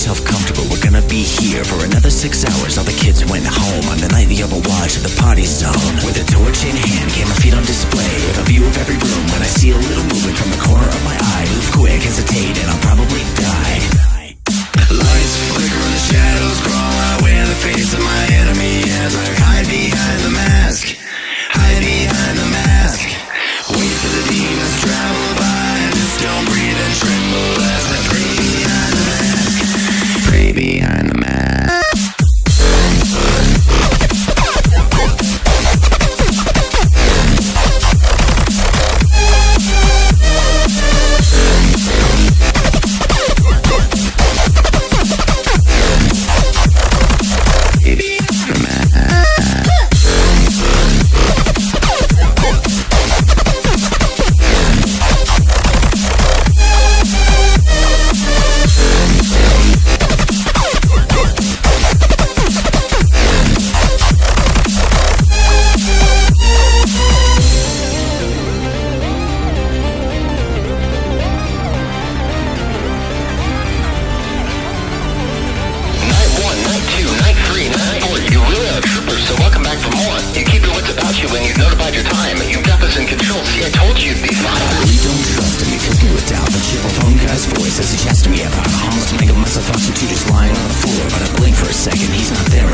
yourself comfortable. We're gonna be here for another six hours. All the kids went home on the night the other watch the party zone. With a when you've notified your time, you've got us in control. See, I told you it'd be fine. You don't trust him cause me with doubt. The cheerful phone guy's voice as he chats to me about how I almost make a mess of prostitute is lying on the floor. But I blink for a second, he's not there